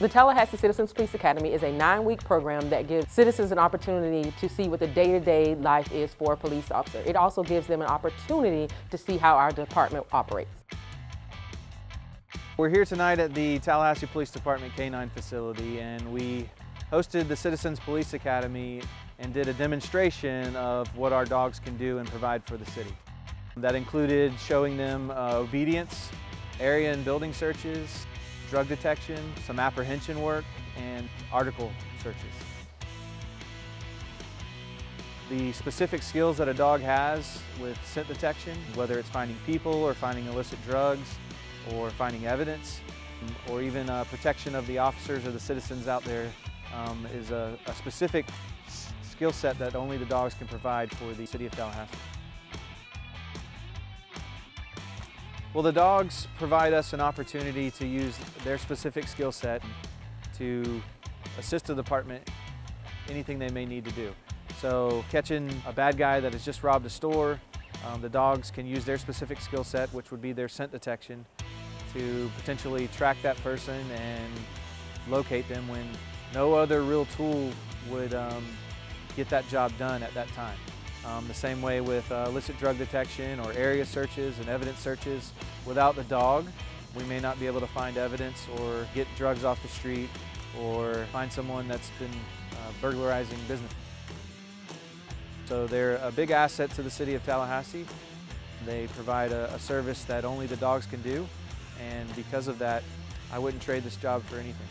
The Tallahassee Citizens Police Academy is a nine-week program that gives citizens an opportunity to see what the day-to-day life is for a police officer. It also gives them an opportunity to see how our department operates. We're here tonight at the Tallahassee Police Department K-9 facility and we hosted the Citizens Police Academy and did a demonstration of what our dogs can do and provide for the city. That included showing them uh, obedience, area and building searches, drug detection, some apprehension work, and article searches. The specific skills that a dog has with scent detection, whether it's finding people or finding illicit drugs or finding evidence, or even uh, protection of the officers or the citizens out there, um, is a, a specific skill set that only the dogs can provide for the city of Tallahassee. Well, the dogs provide us an opportunity to use their specific skill set to assist the department anything they may need to do. So catching a bad guy that has just robbed a store, um, the dogs can use their specific skill set, which would be their scent detection, to potentially track that person and locate them when no other real tool would um, get that job done at that time. Um, the same way with uh, illicit drug detection or area searches and evidence searches. Without the dog, we may not be able to find evidence or get drugs off the street or find someone that's been uh, burglarizing business. So they're a big asset to the city of Tallahassee. They provide a, a service that only the dogs can do and because of that, I wouldn't trade this job for anything.